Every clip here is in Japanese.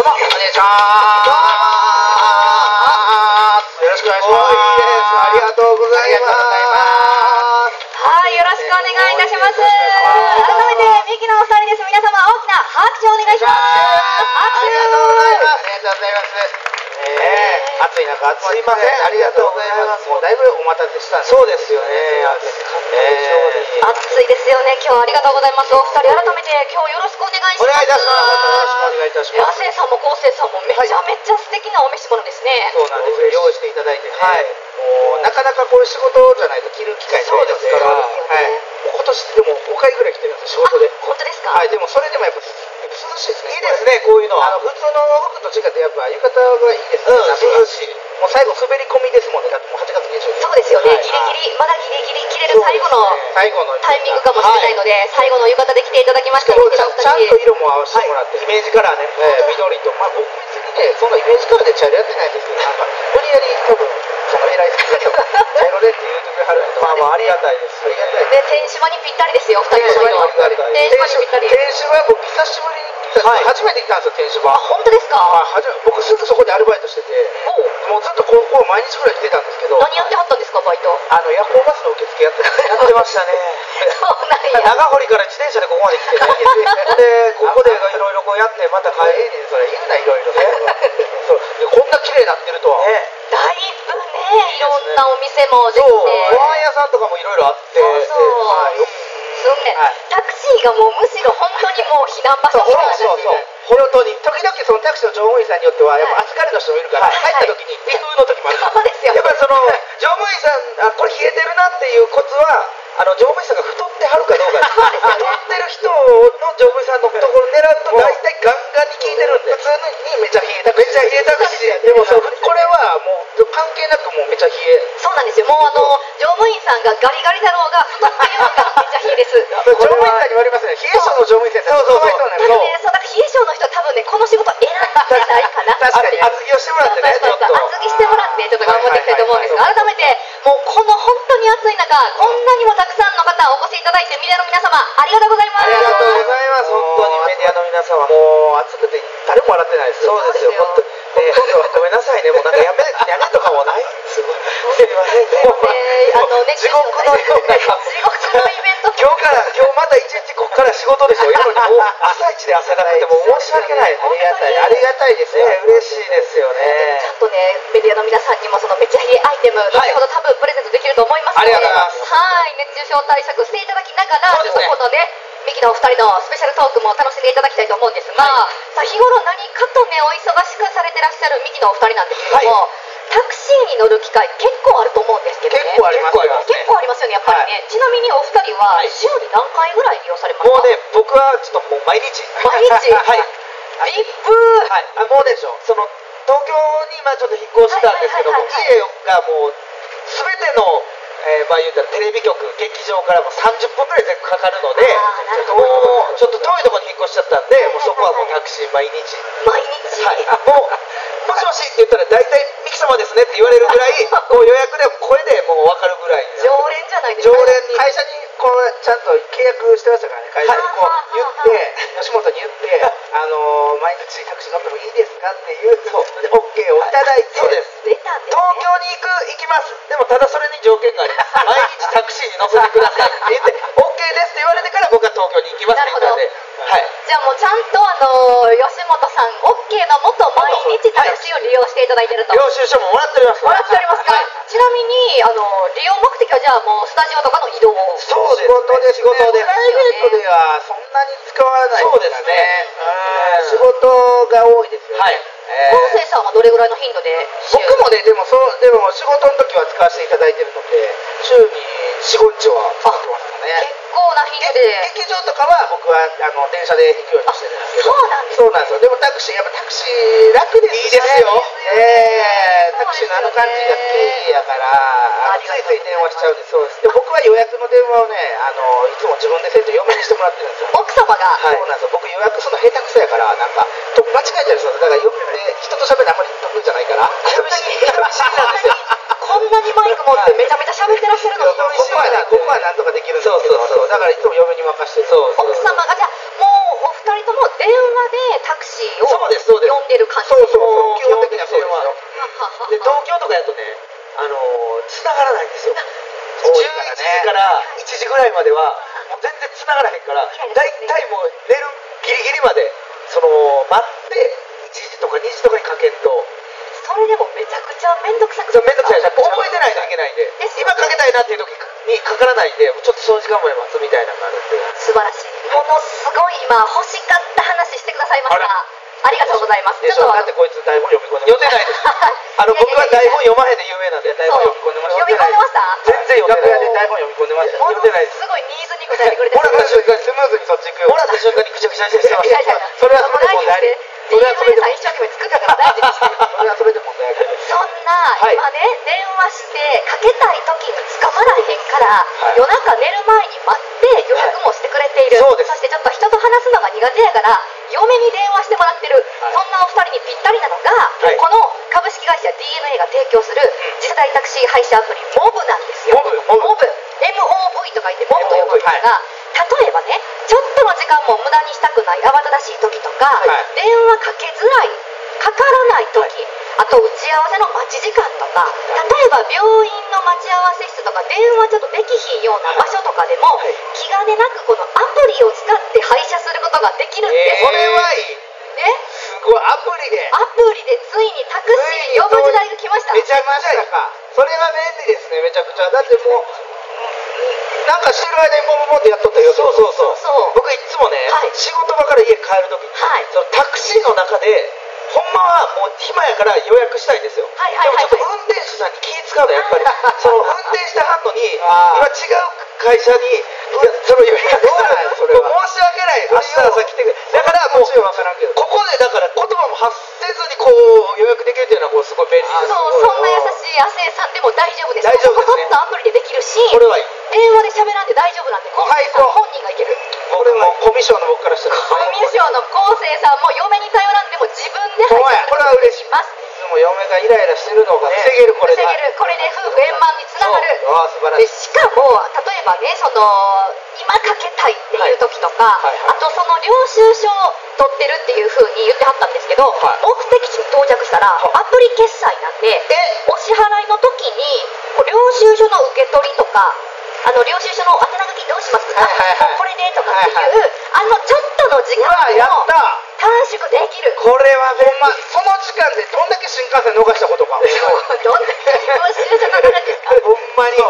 どうもお願いしますよろしくお願いしますありがとうございますはい、よろしくお願いいたします。改めて、ミキのお二人です。皆様、大きな拍手をお願いします。拍手ありがとうございます。ありがとうございます。えー、暑い中、すいません。ありがとうございます。もうだいぶお待たせした。そうですよね。えー、暑いですよね。今日はありがとうございます。お二人、改めて、今日よろしくお願いします。お願いいたします。よろしくお願いいたします。亜生さんも昴生さんもめちゃめちゃ素敵なお召し物ですね。そうなんですよ。用意していただいて、ね、はい。もうなかなかこういう仕事じゃないと着る機会ないですから、はい。今年でも5回ぐらい来てるんですよ、仕事で。本当ですか？はい。でもそれでもやっぱ涼しいですね。いいですね、こういうのは。あの普通の服と違ってやっぱ浴衣がいいですね。うん、涼しい。もう最後滑り込みですもんね。だってもう8月20日。そうですよね。ギリギリ、まだギリギリ着れる最後の最後のタイミングかもしれないので、最後の浴衣で来ていただきました。ちゃんと色も合わせてもらって、イメージカラーね、緑と、まあ僕別にね、そんなイメージカラーで茶色やってないんですけど、なんか無理やり多分。その偉い先生とか、茶色でって言うてくれはるまあまあありがたいです。ありがたいで、天島にぴったりですよ、二人とも。天島にぴったり。天島僕久しぶりにはい、初めて来たんですよ、天芝。あ、本当ですか？はい、僕すぐそこでアルバイトしてて、もうずっと高校毎日ぐらい来てたんですけど。何やってはったんですか、バイト？あの、夜行バスの受付やってやってましたね。そうなんや。長堀から自転車でここまで来て、で、ここでいろいろこうやって、また帰りに、それ言うな、いろいろね。そうこんな綺麗になってるとは。ね、だいぶね、いろんなお店もできて。そう、ご飯屋さんとかもいろいろあって。そうそう。はいすんね、タクシーがもうむしろ本当にもう避難場所みたいな。そうそう。そう本当に。時々そのタクシーの乗務員さんによってはやっぱ暑がりの人もいるから、はい、入った時に微風の時もある。そうですよ。やっぱりその乗務員さんあこれ冷えてるなっていうコツはあの乗務員さんが太ってはるかどうか 太ってる人の乗務員さんのところ狙う。と大体ガンガンに効いてるんで普通にめちゃ冷えためちゃ冷えたくしてでもそうこれはもう関係なくもうめちゃ冷え。そうなんですよ。もうあの乗務員さんがガリガリだろうが太ってようがめちゃ冷えです。乗務員さんに言われますね。冷え性の乗務員さんそうそうそう。そうねそうだから冷え性の人は多分ねこの仕事確かに。厚着をしてもらってねそうそうそう厚着してもらってちょっと頑張っていきたいと思うんですが改めてもうこの本当に暑い中こんなにもたくさんの方お越しいただいてメディアの皆様ありがとうございます。ありがとうございます。本当にメディアの皆様もう暑くて誰も笑ってないです。そうですよ。本当えー、ごめんなさいね。もうなんかやめやめとかもない。すごいすみませんね。あのね地獄のような地獄のイベント今日から今日また一日ここから仕事でしょ。今もう朝一で朝なくても申し訳ない。ありがたいありがたいですね嬉しいですよね。ちゃんとねメディアの皆さんにもそのめちゃ冷えアイテム後ほど多分プレゼントできると思いますので、ありがとうございます。はい熱中症対策していただきながら、そうですね。このねミキのお二人のスペシャルトークも楽しんでいただきたいと思うんですが、さあ日頃何かとねお忙しくされてらっしゃるミキのお二人なんですけれども、タクシーに乗る機会結構あると思うんですけどね。結構ありますよ。ね結構ありますよねやっぱりね、ちなみにお二人は週に何回ぐらい利用されますか？もうね僕はちょっともう毎日。毎日？はい。ビップはいあもうでしょその東京に今ちょっと引っ越したんですけども、はいはいはい家がもう全てのえー、まあ言うたらテレビ局劇場からも30分ぐらい全部かかるのであーなるほど。もうちょっと遠いところに引っ越しちゃったんで、もうそこはもうタクシー毎日。毎日、はい、あもうもしもしって言ったら大体様ですねって言われるぐらいこう予約でも声でもう分かるぐらい。常連じゃないですか。常連に会社にこうちゃんと契約してましたからね会社にこう言って吉本に言ってあのー毎日タクシー乗ってもいいですかっていうと で OK をいただいてそうです。東ね京に行く行きます。でもただそれに条件があります。毎日タクシーに乗せてください。って言って OK ですって言われてから僕は東京に行きますって言ったんで。はい。じゃあもうちゃんとあの吉本さん OK のもと毎日タクシーを利用していただいてると、領収書ももらっております。もらっております。か、はい。ちなみにあの利用目的はじゃあもうスタジオとかの移動そう仕事で仕事でプライベートではそんなに使わないそうですね。仕事が多いですよね、はい。昴生さんはどれぐらいの頻度で僕もねでもそうでも仕事の時は使わせていただいてるので週に45日は使ってます。かね。結構な頻度で。劇場とかは僕はあの電車で行くようにしてるんですけど。そうなんですそうなんですよ。でもタクシーやっぱタクシー楽ですね。いいですよ。ええ。タクシーのあの感じがいいやからついつい電話しちゃうんですそうです。で僕は予約の電話をねあのいつも自分でせんと嫁にしてもらってるんですよ。奥様が、はい、そうなんですよ。僕予約するの下手くそやからなんかと間違えたりするんですよ。だからよで人と喋るのあんまり得意じゃないから。こんなに こんなにマイク持ってめちゃめちゃ喋ってらっしゃるのにここはねここはなんとかできるんそうそうそう。だからいつも嫁に任してそう奥様がじゃあもうお二二人とも電話でタクシーを呼んでる感じそうそうそう基本的にはそうですよ。で東京とかやとねあの繋がらないんですよ。多11いからね時から1時ぐらいまではもう全然繋がらへんから大体もう寝るギリギリまでその待って1時とか2時とかにかけんと。それでもめちゃくちゃ面倒くさくそうめんどくさいじゃん覚覚えてないといけないんで。今かけたいなっていう時にかからないんでちょっとその時間まで待つみたいなのがあるんで素晴らしい。ものすごい今欲しかった話してくださいました。ありがとうございます。でしょだってこいつ台本読み込んで 読んでないです。あの僕は台本読まへんで有名なんで台本読み込んでました読み込んでました？全然読んでない。台本読み込んでました読んでないです。すごいニーズに応えてくれてほらスムーズにスムーズにそっち行くよもらった瞬間にくちゃくちゃにしてまいやいやいや。それはそれで問題ありそれはそれで DNA さん一生懸命作ったから大事にしてそれはそれで問題ある。そんな、い今ね電話してかけたい時に捕まらへんから、い。夜中寝る前に待って予約もしてくれている、そうです。してちょっと人と話すのが苦手やから嫁に電話してもらってる、はい。そんなお二人にぴったりなのが、い。この株式会社 DNA が提供する次世代タクシー配車アプリモブなんですよ。モブモブ MOV と書いてモブと呼ぶんですが、例えばねちょっとの時間も無駄にしたくない慌ただしい時とか、はい。電話かけづらいかからない時、あと打ち合わせの待ち時間とか例えば病院の待ち合わせ室とか電話ちょっとできひんような場所とかでも、はい。気兼ねなくこのアプリを使って配車することができるんです、これはいい。ね。すごい。アプリで。アプリでついにタクシー呼ぶ時代が来ました。めちゃくちゃかそれは便利ですねめちゃくちゃ。だってもううんなんかしてる間にボンボンってやっとったよそうそうそうそう。僕いつもね、はい。仕事場から家帰る時に、はい。そのタクシーの中でほんまはもう暇やから予約したいんですよ、はいはいはい。はいでもちょっと運転手さんに気使うのやっぱり。その運転してはんのに今違う会社にいやその予約どうなんやそれは。申し訳ない明日朝来てくれ。だからもうここでだから言葉も発せずにこう予約できるっていうのはこうすごい便利そうですそんな優しい亜生さんでも大丈夫です大丈夫ですねポコッとアプリでできるしこれはいい電話で喋らんで大丈夫なんで。昴生さん本人がいける。これもコミュ障の僕からしたら。コミュ障の昴生さんも嫁に頼らんでも自分でほんまや配車これは嬉しいます。いつも嫁がイライラしてるのが。防げるこれ防げる。これで夫婦円満につながる。ああ素晴らしい。でしかも例えばねその今かけたいっていう時とか、はいはいはい。あとその領収書を取ってるっていう風に言ってはったんですけど、はい。目的地に到着したらアプリ決済なんでお支払いの時に領収書の受け取りとかあの領収書の宛名書きどうしますか、はいはいはい。これでとかっていう、はいはあのちょっとの時間をった。短縮できる。これはほんまその時間でどんだけ新幹線逃したことか。どんな領収書の話ですか。ほんまに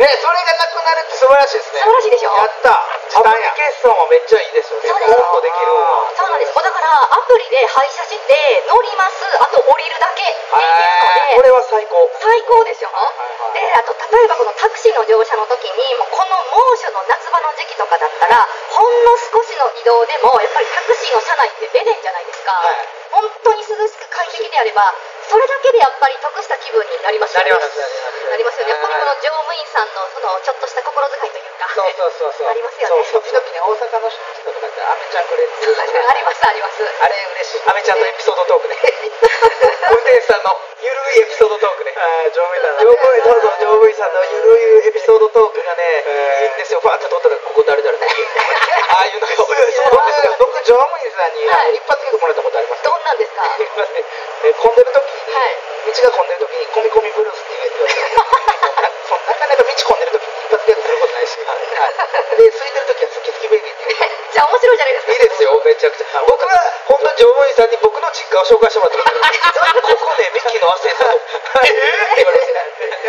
ねそれがなくなるって素晴らしいですね。素晴らしいでしょ？やった。時短やリ決算はめっちゃいいですよね。そうです。できるそうなんです。だからアプリで配車して乗ります。あと降りるだけ。っていうのでこれは最高。最高でしょいはいであと例えばこのタクシーの乗車の時にもうこの猛暑の夏場の時期とかだったらほんの少しの移動でもやっぱりタクシーの車内ってベレンじゃないですか、はい。本当に涼しく快適であればそれだけでやっぱり得した気分になりますよね。なりますよね。やっぱりこの乗務員さんのそのちょっとした心遣いというか。そうそうそうそう。ありますよね。時々ね。大阪の人とかってアメちゃんくれってありますあります。あれ嬉しい。アメちゃんのエピソードトークね。運転手さんのゆるいエピソードトークね。乗務員さん乗務員どうぞ乗務員さんのゆるいエピソードトークがね、えー。いいんですよ。ファーって撮ったらここ誰々 ああいうのが。僕僕乗務員さんにはい。一発ギャグもらったことあります。どんなんですか？混んでる時道が混んでる時にコミコミブルースって言えって言われて なそなかなか道混んでる時に一発ギャグすることないし、はい、で空いてる時は好き好きベイビーって言う。じゃあ面白いじゃないですか。いいですよめちゃくちゃ僕は本当に乗務員さんに僕の実家を紹介してもらったことここねミキの亜生さんとえーって言われて。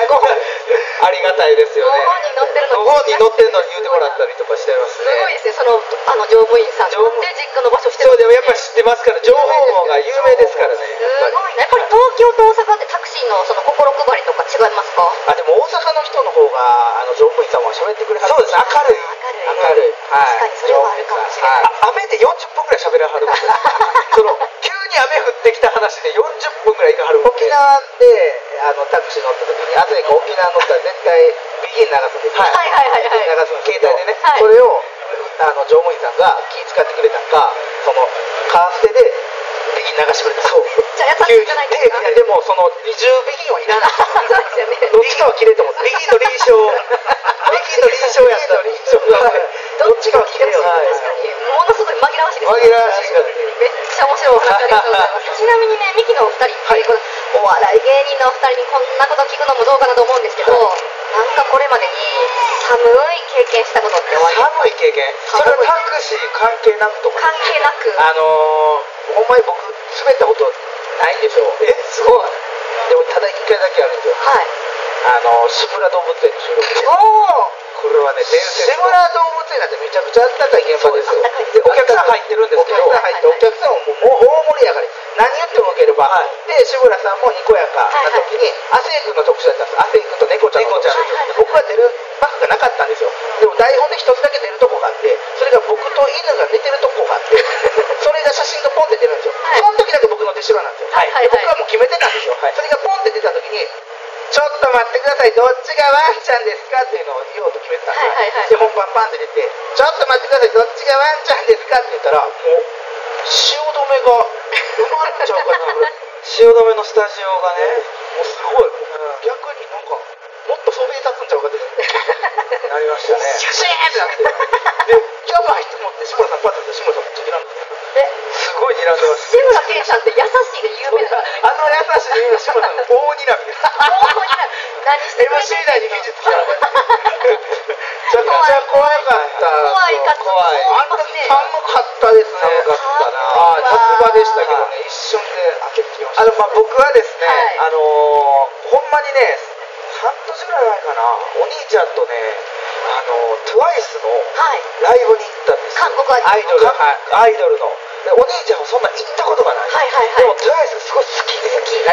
ご 本ありがたいですよね。ご本人乗ってるのに言うてもらったりとかしてますすねごいですねそのあの乗務員さん。で実家の場所してそうるでもやっぱり知ってますから情報網が有名ですからねすごいね。やっぱり東京と大阪のその心配りとか違いますか？あでも大阪の人の方があの乗務員さんは喋ってくれはる。そうです明るい。明るい。はい。確かにそれはあるかもしれない。はいあ雨で40分ぐらい喋らはる その急に雨降ってきた話で40分ぐらいいかはる沖縄であのタクシー乗った時に暑いから沖縄乗ったら絶対ビギン流すんですよはい。はいはいはい流すの携帯でね、はい。それをあの乗務員さんが気使ってくれたんかそのカーステでビギン流してくれたそう。じゃあ優しいじゃないですか？いやでもその二重ビギンはいら ないそうです。よね。どっちかは切れと思ってビギンの臨床ビギンの臨床やった臨床どっちかは切れよ確かにものすごい紛らわしいですね紛らわしいめっちゃ面白いお話ありがとうございますちなみにねミキのお二人って、このお笑い芸人のお二人にこんなこと聞くのもどうかなと思うんですけど、なんかこれまでに寒い経験したことって寒い経験？それはタクシー関係なくとか関係なく。あのー、ほんまに僕滑ったことないんですよえ？すごい。でもただ一回だけあるんですよ。はい。あの志村動物園の収録で。おおこれはね伝志説村動物園なんてめちゃくちゃあったかい現場ですよ。でお客さん入ってるんですけどお客さん入ってお客さんももう大盛り上がり。何言っても受けるばっかりで志村さんもにこやかな時に亜生君の特集だったんです。亜生君と猫ちゃんの特集猫ちゃんで僕は出る幕がなかったんですよ。でも台本で一つだけ出るとこがあってそれが僕と犬が寝てるとこがあって それが写真がポンって出るんですよ。はい。その時だけ僕の出しろなんですよ。はい。はいはいで僕はもう決めてたんですよ。それがポンって出た時にちょっと待ってください。どっちがワンちゃんですか？っていうのを言おうと決めてたんではいはいはい。で本番パンって出てちょっと待ってください。どっちがワンちゃんですか？って言ったらもう汐留が。埋まっちゃうかなもう汐留のスタジオがねすごい、逆になんかもっとそびえ立つんちゃうかって。なりましたね。シャシーンってなってでやばいと思って志村さんパッと見て志村さんめっちゃ睨んでえすごい睨んでます志村けんさんって優しいで有名なのあの優しい志村さんの大睨みです何してくれて MC 内に技術がめちゃくちゃ怖かった怖い。かつ怖い。あんた寒かったですね寒かったなはい。夏場でしたけどね一瞬で開けてきましたあのまあ僕はですね、はい。あのーほんまにね半年ぐらい。前かなお兄ちゃんとねあの TWICE のはい。ライブに行ったんですよ韓国アイドルアイドルアイドルのでお兄ちゃんはそんな行ったことがない、はいはいはい。でも TWICE がすごい好きで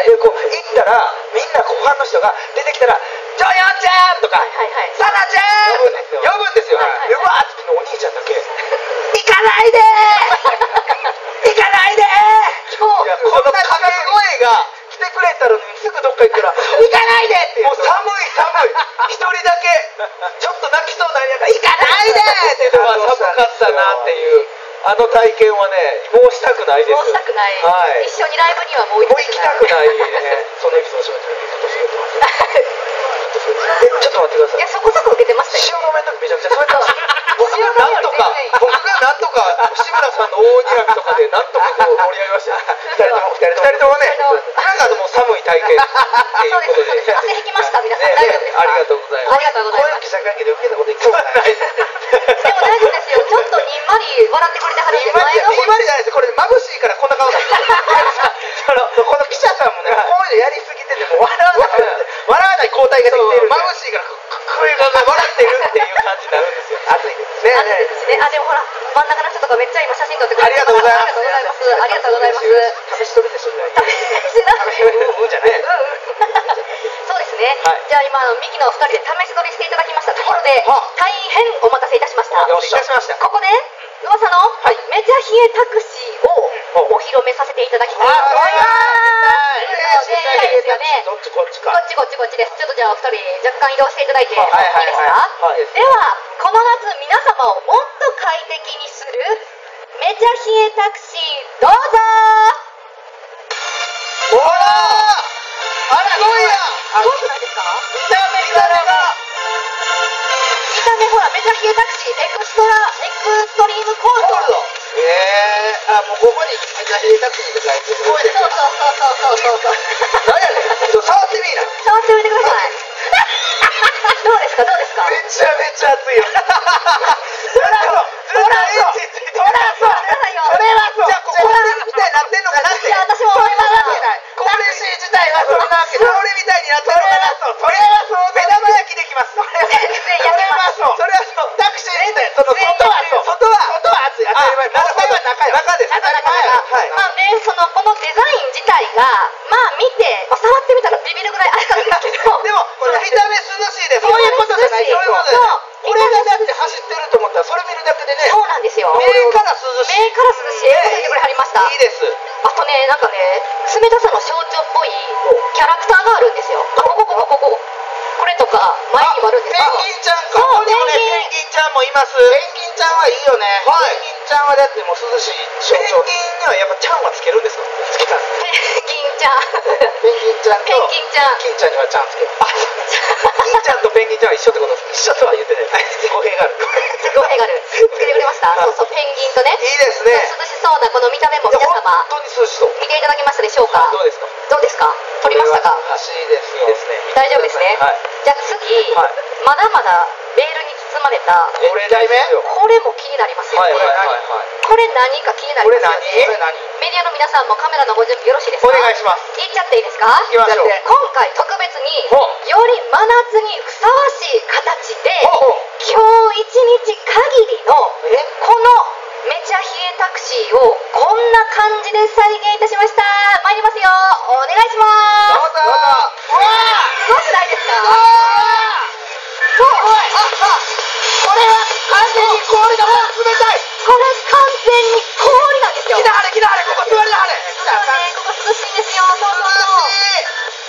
でこう行ったらみんな後半の人が出てきたら「ジョヨンちゃん!」とかはいはいはい「サナちゃん!」呼ぶんですよ。呼ぶんですよ、はい。はいでうわーってお兄ちゃんだけ「行かないでー。行かないでー!」この掛け声が来てくれたのにすぐどっか行ったら「行かないで!」ってもう寒い寒い一人だけちょっと泣きそうなやが「行かないで!」って言ってまあ寒かったなっていうあの体験はねもうしたくないです。もうしたくない、はい。一緒にライブにはもう行もう行きたくないね。そのエピソード喋ってるず えちょっと待ってください。いやそこそこ受けてましたよ汐留の時めちゃくちゃ滑ってました僕がなんとか僕がなんとか志村さんの大にらみとかでなんとかこう盛り上げました。二人ともね。なんかでも寒い体験。っていうそうことで。汗引きました皆さん、ね大丈夫です。かありがとうございます。ありがとうございます。記者会見で受けたこと一回もない。でも大丈夫ですよちょっとにんまり笑ってくれてはるんで今前の今じゃないです。これ眩しいからこんな顔する そのこの記者さんもねこういうのやりすぎててもう笑わない笑わない交代ができてるそう眩しいからこれが笑ってるっていう感じになるんですよ。暑いです。ねあれですねあでもほら真ん中の人とかめっちゃ今写真撮ってくれてありがとうございますありがとうございます。ありがとうございます。試し撮りでしょしてないうんうんじゃないそうですね、はい。じゃあ今あのミキのお二人で試し撮りしていただきましたところで、は大変お待たせいたしましたここで噂の、メジャー冷えタクシーをお披露目させていただきたいと思います。見たい見たい。ですよねどっちこっちかこっちこっちこっちです。ちょっとじゃあお二人若干移動していただいていいですか、はい。はいはいはいではこの夏皆様をもっと快適にするメジャー冷えタクシーどうぞ。おおあらすごいやすごくないですか？見た目見た目が見た目ほらメジャー冷えタクシーエクストラエクストリームコールドええあもうここにめちゃ冷えタクシーって書いてるそうそうそうそうそうそう何やねんちょっと触ってみいな。触ってみてください。どうですか？どうですか？めちゃめちゃ熱いよ。そらそうそらそうそらそうそれはそうじゃあここれみたいになってんのかなって。いや私も思いますこれ自体はそんなわけで俺みたいになってるのかなそれはそう目玉焼きできます。それはそれはそう。タクシーみたいその外はそう。外は外は熱い当たり前なるほど中よ中ですなかなかはいまあねそのこのデザイン自体がまあ見て、まあ、触ってみたらビビるぐらい熱かったんですけど。でもこれ見た目涼しいでそういうことじゃない。そういうことこれがだって走ってると思ったらそれ見るだけでね。そうなんですよ。目から涼しい。目から涼しい。英語で言ってくれはりました。いいです。あとねなんかね冷たさの象徴っぽいキャラクターがあるんですよ。あここここここ。これとか前にもあるんですペンギンちゃんもいます。ペンギンちゃんはいいよね。はい。ペンギンちゃんはだってもう涼しい象ペンギン徴にはやっぱちゃんはつつけるんですか？つけたんですペンギンちゃん。ペンギンちゃんと。ペンギンちゃん。金ちゃんにはちゃんつける。あ金ちゃんとペンギンちゃんは一緒ってことですか？一緒とは言ってない。語弊がある。ゴヘガルつけてくれました？そうそうペンギンとね。いいですね。涼しそうなこの見た目も皆様。本当に涼しそう。見ていただけましたでしょうか？どうですか？どうですか？撮りましたか？いですよ。いいですね。大丈夫ですね、はい。じゃあ次、はい。まだまだベールに包まれた。これも気になりますよ。ね、はいはいはいはい。これ何か気になりますよ。ねこれ何？これ何？メディアの皆さんもカメラのご準備よろしいですか？お願いします。言っちゃっていいですか？行きましょう。今回特別にほより真夏にふさわしい形で今日一日限りのこのめちゃ冷えタクシーをこんな感じで再現いたしました。参りますよ。お願いしますどうぞうわすごくないですかーそうこれは完全に氷がもう冷たい。これ完全に氷なんですよ。来なはれ来なはれここ座りなはれ。ここ涼しいんですよそうそう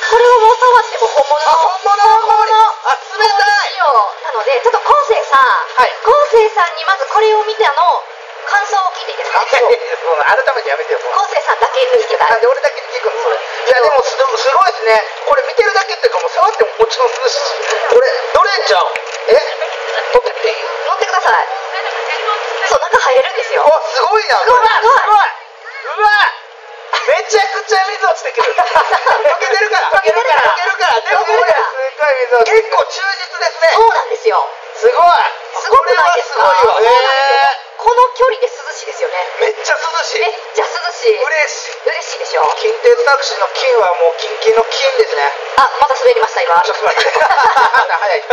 これをもう触っても本物。本物。の氷あ冷たい。なのでちょっと昴生さんはい。昴生さんにまずこれを見てあの感想を聞いていいですか？改めてやめてよ昴生さんだけに聞なんで俺だけに聞くのそれ。いやでもすすごいですね。これ見てるだけっていうかもう触ってももちろん涼しい。しこれどれちゃんえ撮ってみていい乗ってくださいそう中入れるんですよわすごいなすごいこれすごいうわめちゃくちゃ水落ちてくる。溶けてるから。溶けてるから。溶けるから。でもこれ溶けてるから。すごい水を結構忠実ですね。そうなんですよ。すごい。すごくないですか？すごいよ。へこの距離で涼しいですよね。めっちゃ涼しい。めっちゃ涼しい。嬉しい。嬉しいでしょ？近鉄タクシーの金はもうキンキンの金ですね。あまた滑りました今。ちょっと待って。早 いいやいい。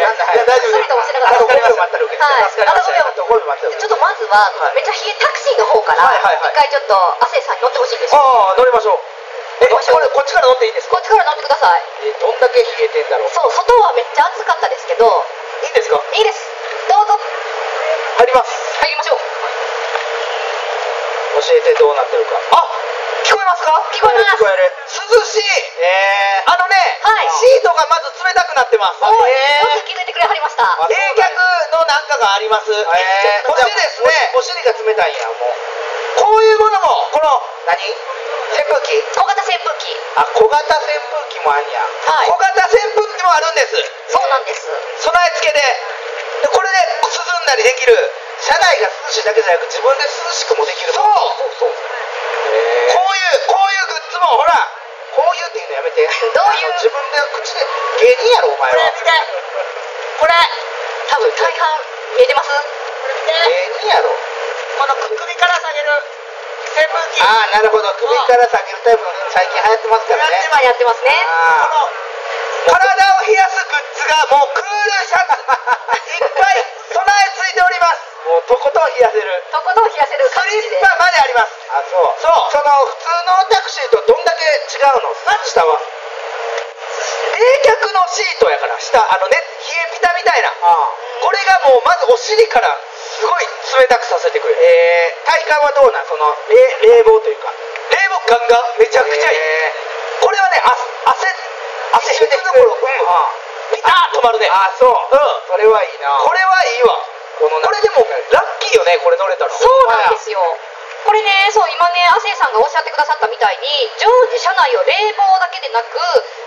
いや大丈夫スリともしながらあと5秒待ったら受けてはい助かりました。あと5秒待ったらちょっとまずは、はい。めちゃ冷えタクシーの方から、はいはいはい。一回ちょっと亜生さんに乗ってほしいんですよ。ああ乗りましょう。えこれこっちから乗っていいですか？こっちから乗ってください。えどんだけ冷えてんだろう。そう外はめっちゃ暑かったですけど。いいですか？いいです。どうぞ。入ります。入りましょう。教えてどうなってるか。あえますか？聞こえます聞こえる。涼しい。えあのね、はい。シートがまず冷たくなってます。おい、えよく気づいてくれはりました。あ冷却のなんかがあります、ー、えー、こっちですねお尻が冷たいんやもう。こういうものもこの何？扇風機。小型扇風機。あ小型扇風機もあんや。はい。小型扇風機もあるんです。そうなんです。備え付けで。でこれで涼んだりできる。車内が涼しいだけじゃなく自分で涼しくもできる。そう。そう。そう。へこういうこういうグッズもほらこういうっていうのやめて。どういう？自分で口で芸人やろお前は。てこれ多分大半見えてます？芸人やろ。この首から下げる。扇風機ああなるほど。首から下げるタイプの最近流行ってますからね。今やってますね。あこの体を冷やすグッズがもうクールシャツ。いっぱい備え付いております。ーもうとことん冷やせる。とことん冷やせるスリッパまであります。あそう。そう。その普通のタクシーとどんだけ違うの？下は。冷却のシートやから。下あのね冷えピタみたいな。あこれがもうまずお尻からすごい冷たくさせてくれる。え。ー、体感はどうなん？その冷冷房というか。冷房ガンガンめちゃくちゃいい、え。これはねあ汗汗一瞬で水どころうん。ピタッと止まるね。ー、あそう、うん。それはいいな。これはいいわこのこれでもラッキーよねこれ乗れたらそうなんですよ。これねそう今ね亜生さんがおっしゃってくださったみたいに常時車内を冷房だけでなく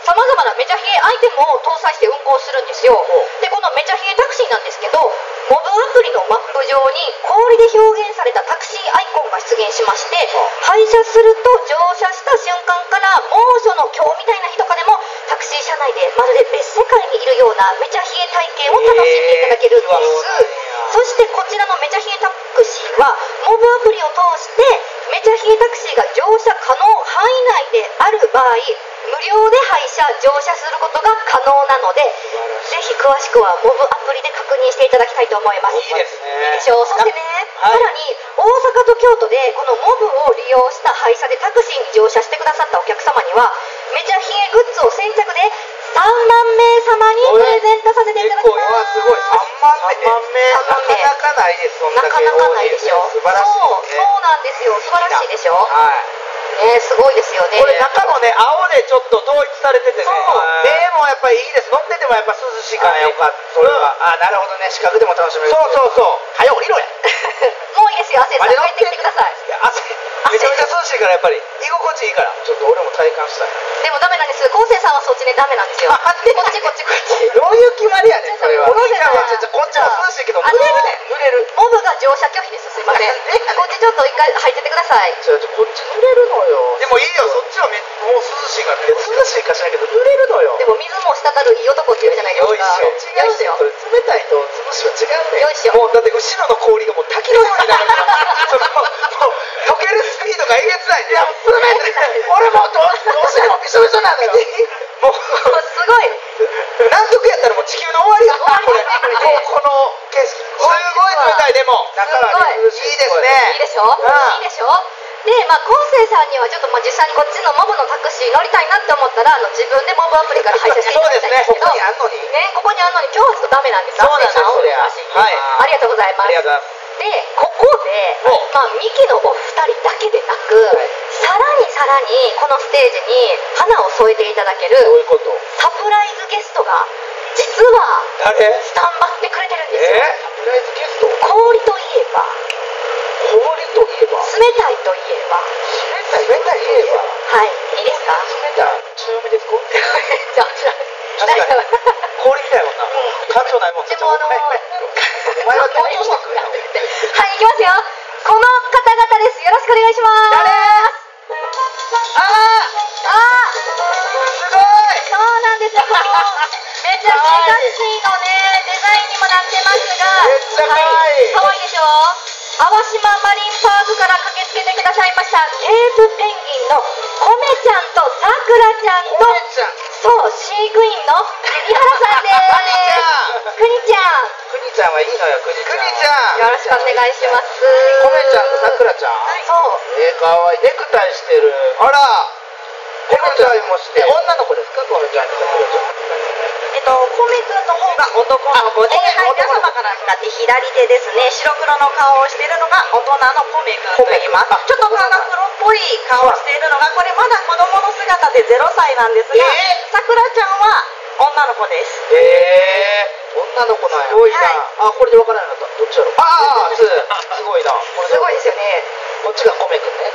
さまざまなめちゃ冷えアイテムを搭載して運行するんですよ。でこのめちゃ冷えタクシーなんですけどモブアプリのマップ上に氷で表現されたタクシーアイコンが出現しまして配車すると乗車した瞬間から猛暑の今日みたいな日とかでもタクシー車内でまるで別世界にいるようなめちゃ冷え体験を楽しんでいただけるんです、そしてこちらのめちゃ冷えタクシーはモブアプリを通してめちゃ冷えタクシーが乗車可能範囲内である場合無料で配車乗車することが可能なのでぜひ詳しくはモブアプリで確認していただきたいと思います。いいですね。いいでしょう。そしてね、はい。さらに大阪と京都でこのモブを利用した配車でタクシーに乗車してくださったお客様にはめちゃ冷えグッズを先着で3万名様にプレゼントさせていただきます。すごい。3万目。三万目なかなかないですなかなかないでしょ素晴らしいそうそうなんですよ。素晴らしいでしょ。はいねすごいですよね。これ中もね青でちょっと統一されててね。でもやっぱりいいです。乗っててもやっぱ涼しいから。よかったそれは、あなるほどね。視覚でも楽しめるそうそうそう。早降りろや。もういいですよ。亜生さん帰ってきてください。いや汗。めちゃめちゃ涼しいからやっぱり居心地いいから。ちょっと俺も体感したい。でもダメなんです昴生さんはそっちねダメなんですよ。こっちこっちこっち乗車拒否です。すいません。こっちちょっと一回入ってってください。ちょちょこっち濡れるのよ。でもいいよそっちはめもう涼しいから。いや涼しいかしらんけど濡れるのよ。でも水も滴るいい男って言うじゃないですか。よいしょ。よいしょ。冷たいと涼しいは違うねよ。いしょ。もうだって後ろの氷がもう滝のようになる。そのもう溶けるスピードがえげつないんでいや冷たい。俺もどうどうしてもびしょびしょなのよもうもうすごい南極やったらもう地球の終わりやこれ終わりですねこの景色すごい冷たいでも中はね涼しいい。ですね。いいでしょ？うん。いいでしょ？でまあ昴生さんにはちょっとまあ実際にこっちのモブのタクシー乗りたいなって思ったらあの自分でモブアプリから配車していただきたいんですけどここにあんのに。ねここにあんのに今日はちょっとダメなんです。そうなんです。青そりゃの写真はい。ありがとうございます。でここでお、まあ、ミキのお二人だけでなく、さらにさらにこのステージに花を添えていただけるサプライズゲストが実は誰？スタンバってくれてるんですよ、え？サプライズゲスト？ば氷といえば。冷たいといえば。冷たい冷たいといえば。はい。いいですか？冷たい。強めですか？じゃあ確かに氷みたいもんな。感情ないもんでもあのお前は強調してくれよはい、いきますよ。この方々です。よろしくお願いします。誰？ああー！すごい。そうなんですよ。ちゃくちゃタクシーのね、デザインにもなってますが、めっちゃ可愛い可愛いでしょ。淡島マリンパークから駆けつけてくださいましたケープペンギンのコメちゃんとさくらちゃんとちゃんそう飼育員の栗原さんですくにちゃんくにちゃんはいいのよくにちゃんちゃんよろしくお願いしますコメちゃんとさくらちゃんはいそうえー、かわいいネクタイしてるあらネクタイもして女の子ですかコメちゃんとさくらちゃんと、コメ君の方が男の子で、はい、皆様から向かって左手ですね、白黒の顔をしているのが大人のコメ君と言います。ちょっとカラフルっぽい顔をしているのが、これまだ子供の姿で0歳なんですが、えさくらちゃんは女の子です。えー、女の子なすごい。なあこれで分からないのどっちやろああす。すごいな。これすごいですよね。こっちがコメくんね。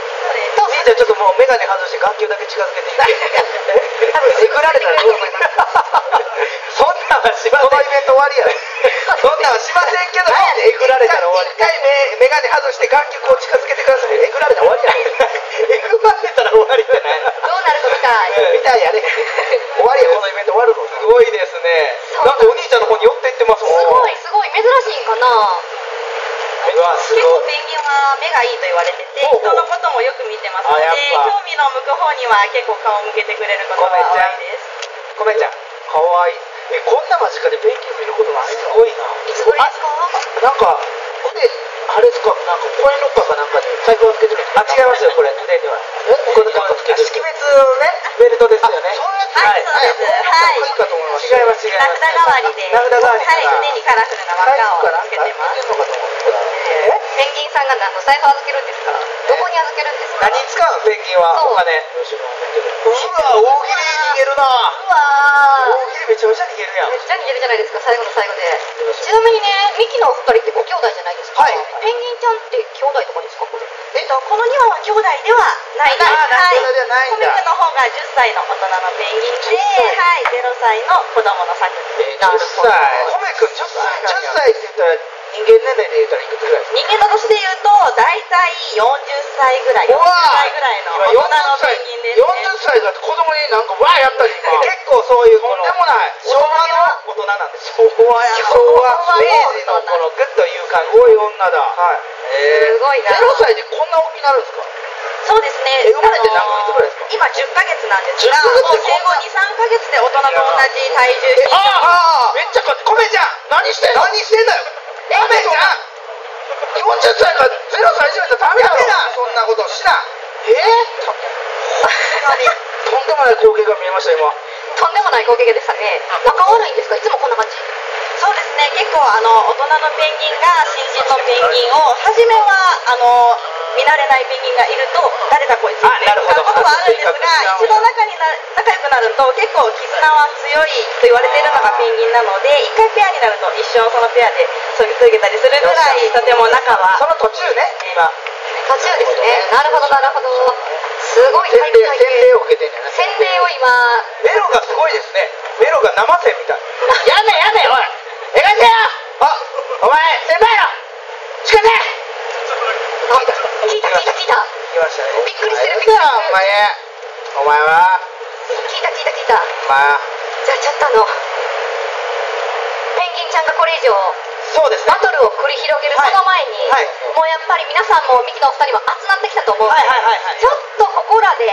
どうみーちゃんちょっともう眼鏡外して眼球だけ近づけていい？多分えぐられたらどう思いますそんなんは しませんこのイベント終わりやろ そんなんはしませんけど。もえぐられたら終わり？一回目眼鏡外して眼球こう近づけてください。えぐられたら終わりや。ろえぐられたら終わりじゃないどうなるかみたいみたいやね。終わりやこのイベント終わるのすごいですね。なんかお兄ちゃんの方に寄っていってますもん。すごいすごい。珍しいんかな。うわす結ごい。構ペンギンは目がいいと言われてて、人のこともよく見てますので、興味の向く方には結構顔を向けてくれることが多いです。ごめんちゃん。かわいいえこんな間近でペンギン見ることないのすごいな。かなんか腕あれですか？なんかコインロッカーかなんかに財布をつけてるあ違いますよこれ。腕には。えこれなんかつけてる識別のねベルトですよね。はい、そうです。はい。いい。かと思いまし違います。違い。ますラクダ代わりで、ラクダ代わりはい、腕にカラフルな輪っかをつけてます。ペンギンさんが何の財布預けるんですか？預けるんですか？何に使うのペンギンは？そう。お金。うわ大喜利逃げるな。うわ大喜利めちゃめちゃ逃げるやん。めっちゃ逃げるじゃないですか最後の最後で。ちなみにねミキのお二人ってご兄弟じゃないですか？はい。ペンギンちゃんって兄弟とかですか？これ。えっと、この2羽は兄弟ではない。です。あはい。コメ君の方が10歳の大人のペンギンで、はい、0歳の子供のサクえー、10なるほど歳コメ君10歳10なんや歳って言ったら人間年齢で言ったらいくつぐらいですか人間の年で言うと、大体40歳ぐらい、40うわ歳ぐらいの大人のペンギンです、ね。40歳が子供になんかわーやったり今結構そういうとんでもない昭和の大人なんです昭和や昭和明治のこのグッという感じ。すごい女だはいえすごいな0歳でこんな大きくなるんですかそうですね。え生まれて何ヶ月ぐらいですか今10ヶ月なんですが、10ヶ月もう生後2、3ヶ月で大人と同じ体重身長ああめっちゃかコメちゃん何してんの何してんだよダメじゃん40歳が0歳始めたらダメだろやめなそんなことしなえー、とんでもない光景が見えました今。とんでもない光景でしたね。仲悪いんですか？いつもこんな感じ。そうですね、結構あの大人のペンギンが新人のペンギンを、初めはあの見慣れないペンギンがいると誰かこいつっていうことはあるんですが一度仲にな仲良くなると結構絆は強いと言われているのがペンギンなので一回ペアになると一生そのペアでそぎ続けたりするぐらいとても仲は。その途中ね今。途中ですね。なるほどなるほど。すごい体育洗礼を受けてんじゃない洗礼を今。メロがすごいですね。メロが生瀬みたい。やめやめおい。描いてよ。おお前先輩よ。近づけ。聞いた聞いた聞いた来ましたねびっくりしてるびっくりしてるお前。お前は。聞いた聞いた聞いたお前はじゃあちょっとあのペンギンちゃんがこれ以上そうですねバトルを繰り広げるその前に、はい。もうやっぱり皆さんもミキのお二人も集まってきたと思うんで、はい。はい。はい。はい。ちょっとここらで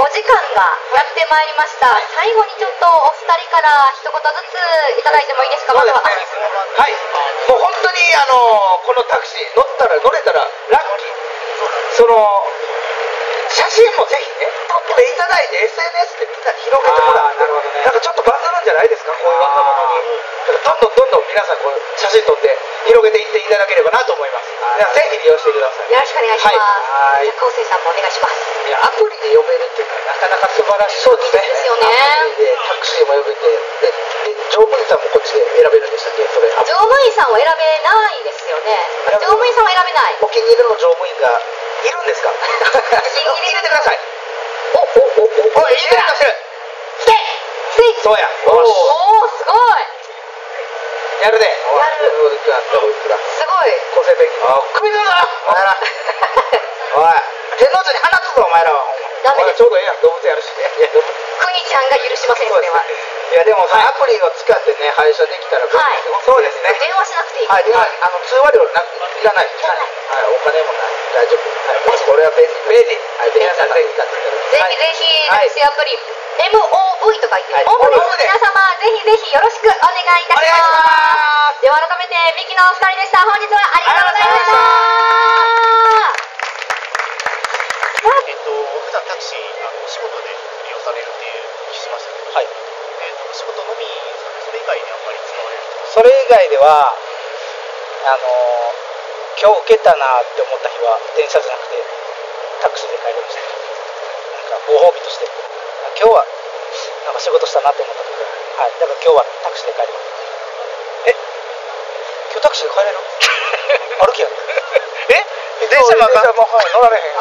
お時間がやってまいりました、最後にちょっとお二人から一言ずついただいてもいいですか？まずははい。もう本当にあのこのタクシー乗ったら乗れたらラッキー。その写真もぜひね撮っていただいて SNS でみんなに広げてもらってあーなるほどね。なんかちょっとバズるんじゃないですかこういう若者に。どんどんどんどん皆さんこう写真撮って広げていっていただければなと思います。皆さんぜひ利用してください。よろしくお願いします、はい。じゃあ昴生さんもお願いしますいやアプリで呼べるっていうのはなかなか素晴らしいそうですね。ですよね。アプリでタクシーも呼べてでで乗務員さんもこっちで選べるんでしたっけ？それ。乗務員さんは選べないですよね。乗務員さんは選べない。お気に入りの乗務員がいるんですか？入れてくださいおおおおおいいいねしてそうやおおすごいやるね。やる。すごい。個性的あ首だぞお前ら。おい。天王寺に放つぞお前らは。ダメちょうどええやん。動物やるし。いや動物クニちゃんが許しませんそれは、いやでもアプリを使ってね配車できたらはい。そうですね。電話しなくていい、はい、ではあの通話料なくいらない。です。はい、お金もない。大丈夫。はい、これは便利。便利。はい、皆さんぜひ使ってください。ぜひぜひアプリ、MOV とか言って、はい。MOV です。皆様ぜひぜひよろしくお願いいたしまますで。は改めてミキのお二人でした。本日はありがとうございました。えっと、普段タクシーあのお仕事で利用されるっていうお聞きしましたけど、はい。えっと、お仕事のみそれ以外にあんまり使われるそれ以外では、あの今日受けたなって思った日は電車じゃなくてタクシーで帰りました。なんかご褒美として、今日はなんか仕事したなって思った時は、はい、だから今日はタクシーで帰ります。え、今日タクシーで帰れる？歩きやん。え？電車もあかん？もはい乗られへん。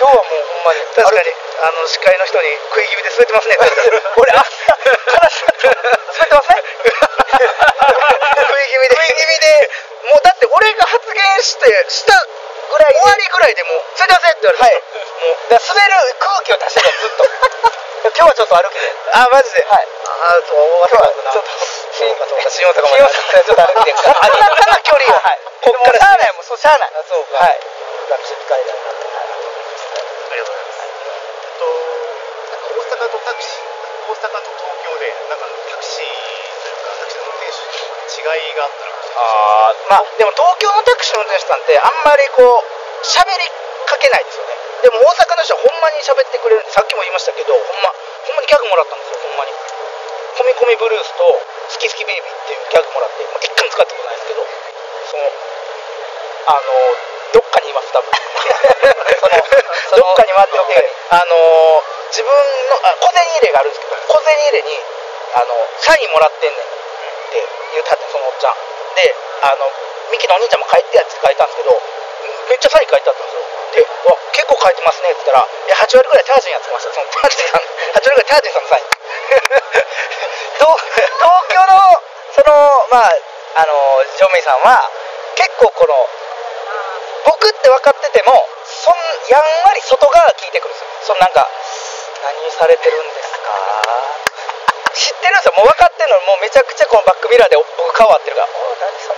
今日はもうほんまに確かに。あの司会の人に食い気味で滑ってますね。俺あ滑ってますね 食い気味で。食い気味で。もうだって俺が発言してしたぐらい終わりぐらいでもう「滑ってますね」って言われて、はい、もうだ滑る空気を出してたずっと今日はちょっと歩きであマジで？はい。ああそう終わったな。ちょっと新大阪新大阪までちょっと歩きであんなか。な距離を、はい、こっからしゃあないもうそうしゃあないそうかはいタクシー使いたいなありがとうございます。えっと、大阪とタクシー、大阪と東京で、なんかタクシーというか、タクシーの運転手の違いがあったらあーまあでも東京のタクシーの運転手さんってあんまりこう喋りかけないです。よねでも大阪の人はほんまに喋ってくれるんでさっきも言いましたけどほんまほんまにギャグもらったんですよほんまに。コミコミブルースと好き好きベイビーっていうギャグもらって、まあ、一回も使ったことないですけどそのあのどっかにいます多分。そのどっかに回っててあの自分のあ小銭入れがあるんですけど小銭入れにあのサインもらってんねんって言ってはってそのおっちゃん。であのミキのお兄ちゃんも書いてやって書いたんですけどめっちゃサイン書いてあったんですよで「わ結構書いてますね」って言ったら「いや8割ぐらいタージンやってました」そのタージンさん8割ぐらいタージンさんのサイン。東京のそのまああの乗務員さんは結構この僕って分かっててもそんやんわり外側聞いてくるんですよ。そのなんか何されてるんですか？知ってるんですよ。もう分かってるのもうめちゃくちゃこのバックミラーで僕顔合ってるから「あ何さ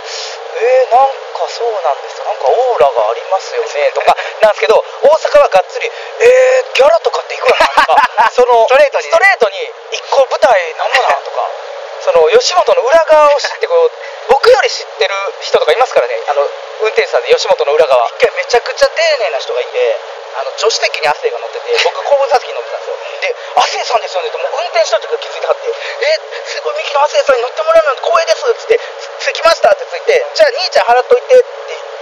えー、なんかそうなんです。よなんかオーラがありますよね」とかなんですけど大阪はがっつり「えー、ギャラとかっていくらなんとか そのストレートにストレートに一個舞台なんぼなんとか その吉本の裏側を知ってこう 僕より知ってる人とかいますからね。あの運転手さんで吉本の裏側。一回めちゃくちゃ丁寧な人がいてあの助手席に亜生が乗ってて 僕後部座席に乗ってたんですよ。で「亜生さんですよね」ってもう運転しとる時から気づいてはって「えすごいミキの亜生さんに乗ってもらうなんて光栄です」っつって「着きました」ってついて「じゃあ兄ちゃん払っといて」って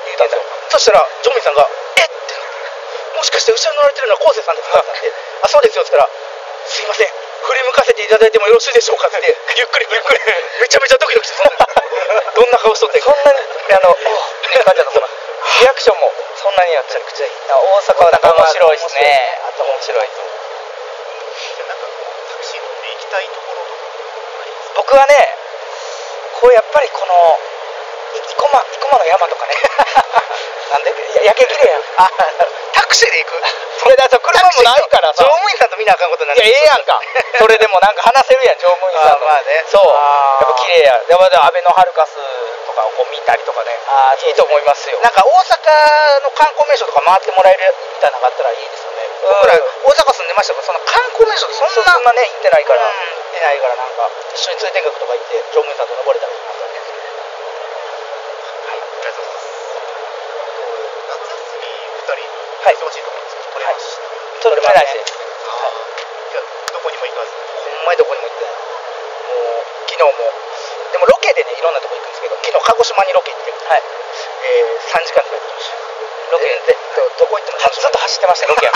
言ったんですよ。そしたらジョンミンさんが「えっ?」てもしかして後ろに乗られてるのは昴生さんですか?」って言って「あそうですよ」って言ったら「すいません振り向かせていただいてもよろしいでしょうか?」ってゆっくりゆっくり。めちゃめちゃドキドキしてどんな顔しとってそんなにあの って感じのそのリアクションもそんなにやっちゃくちゃい。い大阪はなんか面白いですね。あと面白い。じなんかこうタクシー乗っていたいところとか僕はねこうやっぱりこのい生駒生駒の山とかね。なんで？いや夜景綺麗やん。あタクシーで行く。それだと車もないからさ。乗務員さんと見なあかんことにないるやええやんか。それでもなんか話せるやん乗務員さんとあまあね。そう。やっぱ綺麗や。やっぱアベノハルカスとかをこう見たりとかねあいいと思いますよ。なんか大阪の観光名所とか回ってもらえるみたいなのがあったらいいですよね、うん。僕ら大阪住んでましたけどその観光名所でそんなそそんなね行ってないから、うん行ってないからなんか一緒に通天閣とか行って乗務員さんと登れたらいいなと思いますはい、ありがとうございます。夏休み二人はい。忙しいと思うんですけど、取れい。ですあーじゃあどこにも行かず。ほんまにどこにも行ってない。もう昨日もでもロケでねいろんなとこ行くんですけど昨日鹿児島にロケ行って、はい。えー、3時間で帰ってきましたロケでどどこ行ってもずっと走ってました ロケや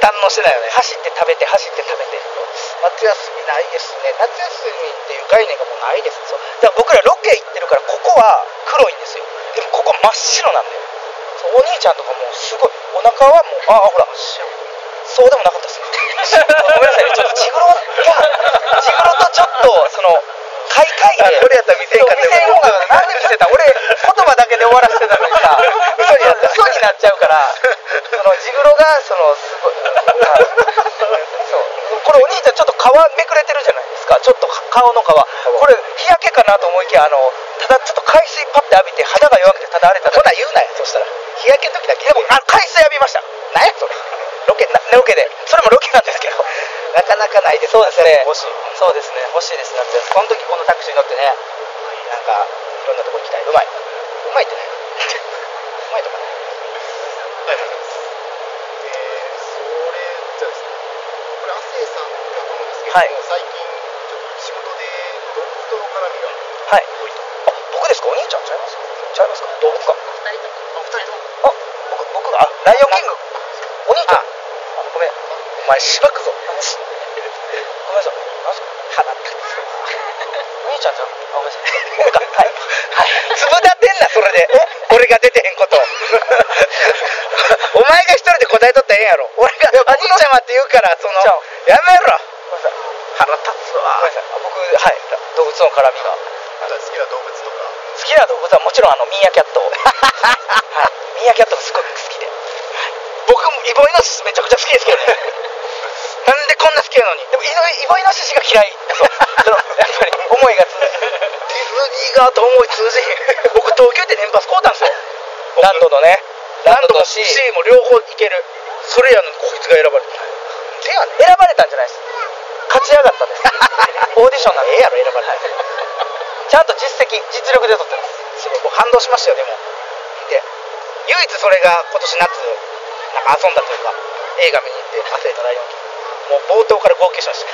堪能してないよね。走って食べて走って食べて。夏休みないですね。夏休みっていう概念がもうないですそう。だから僕らロケ行ってるからここは黒いんですよ。でもここ真っ白なんだよ。お兄ちゃんとかもうすごいお腹はもうああほら。そうでもなかったですね。ごめんなさい。ねちょっとジグロがジグロとちょっとその買い替えて。これやったら見せんかった見せん方がなんで見せた？俺言葉だけで終わらせてたのにさ。嘘にな嘘になっちゃうから。そのジグロがそのすごいそう。これお兄ちゃんちょっと皮めくれてるじゃないですか。ちょっと顔の皮。これ日焼けかなと思いきやあのただちょっと海水パッて浴びて肌が弱くてただ荒れたほな言うなよそしたら。日焼けの時だけ。でもあの海水浴びました。何やそれロケなロケで。それもロケなんですけど。なかなかないです。そうですね。欲しい。そうですね。欲しいです。夏休みこの時このタクシーに乗ってね。なんかいろんなとこ行きたい。うまい。うまいってね。うまいとかね。ありがとうござい。ます。えー、それじゃあですね、これ亜生さんだと思うんですけど、はい。最近ちょっと仕事で動物との絡みがはい。多いと。あ僕ですか？お兄ちゃんちゃいます？ちゃいますか？動物か？二人とも。あ、二人とも。あ僕僕が？あライオンキングお兄ちゃんあごめんお前しばくぞ。ごめんなさい何すか腹立つお兄ちゃんじゃん。あごめんなさい僕かはい。はいつぶだってんなそれで。俺が出てへんことお前が一人で答えとったらええんやろ。俺が「お兄ちゃま」って言うからそのやめろ。腹立つわ。ごめんなさい僕はい。動物の絡みが。好きな動物とか。好きな動物はもちろんあのミーアキャットはい。ミーアキャットがすごく好きで。僕もイボイノシシめちゃくちゃ好きですけどね。なんでこんな好きなのに？でもイボイノシシが嫌い。そやっぱり思いが通じるディズニー側と思い通じ僕東京で年パス買うたんですよ。ランドのね。ランドもと C も両方いける。それやのにこいつが選ばれてでやね。ん選ばれたんじゃないです。勝ち上がったんです。オーディションなんで。ええやろ選ばれてちゃんと実績実力で取ってます。すごい僕感動しましたよでも。で唯一それが今年夏なんか遊んだというか映画見に行って「亜生のライオンキング」もう冒頭から号泣しました。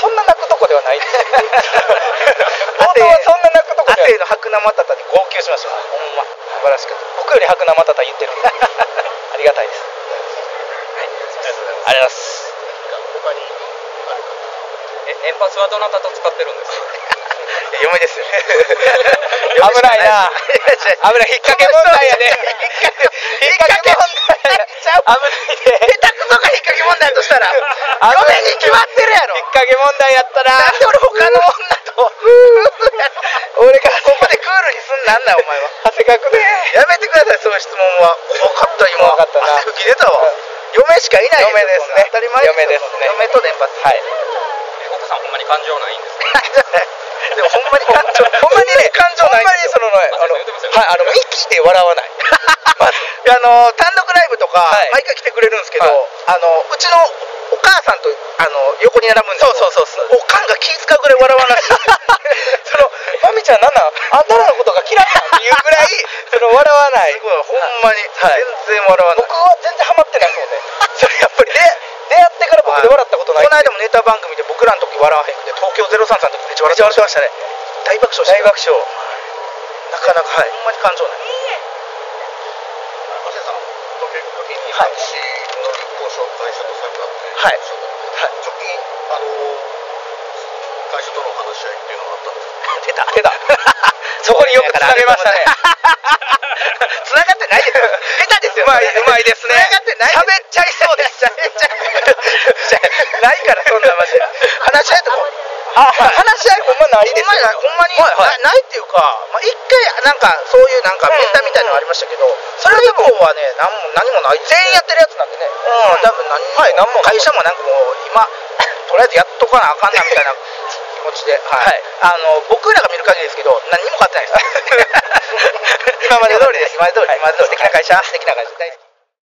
そんな泣くとこではないです亜本当はそんな泣くとこ亜ではない。白生タタに号泣しました。ほんま。素晴らしかった。僕より白生タタ言ってる。ありがたいです。ありがとうございます。ありがとうございます他にあるかえ年パスはどなたと使ってるんですか？嫁ですよ。危ないな。危ない。引っ掛け問題やね引っ掛け問題。ちゃう危ないで下手くそが引っ掛け問題やとしたら。危ない。嫁に決まってるやろ。引っ掛け問題やったななんで俺他の女と。俺がここでクールにすんなんなんお前は。汗かくね。やめてくださいそういう質問は。怖かった今。怖かったな。汗吹き出たわ。嫁しかいない嫁ですね。当たり前嫁ですね。嫁と電波はい。奥さんほんまに感情ないんですか？でもほんまに感情ほんまにね感情ない。ほんまにそのねあのはいあのミキで笑わない。まず。あの単独ライブとか、はい。毎回来てくれるんですけど、はい。あのうちのお母さんとあの横に並ぶんですそうそうそうそう。おかんが気使うぐらい笑わない そのマミちゃんなんなん？あんたらのことが嫌いなんっていうぐらいその笑わない。すごい。ほんまに、はい。全然笑わない。僕は全然ハマってないもんねそれやっぱりで出会ってから僕で笑ったことない。この間もネタ番組で僕らの時笑わへんくて東京03さんの時めっちゃ笑ってましたね。大爆笑して大爆笑。なかなか、ほんまに感情ない。亜生さんと結果的にはい。タクシー乗り交渉会社とされたってはい直近あの会社との話し合いっていうのはあったんですか出た。出た。そこによくつなげましたね。繋がってないですですよ。うまいうまいですね。繋がってない喋っちゃいそうです。喋っちゃいないからそんなマジであ話し合いほんまないですほんまにほんまにはいはい。なないっていうか、まあ、一回なんかそういうなんかメンタみたいなのありましたけど、それ以降はね何も何もない全員やってるやつなんでね。うん。多分何も,、はい何も。会社もなんかもう今とりあえずやっとかなあかんなみたいな 気持ちで、はい。はい。あの僕らが見る限りですけど何にも変わってないです。今まで通りです。今まで通り、今まで通り素敵な会社。素敵な会社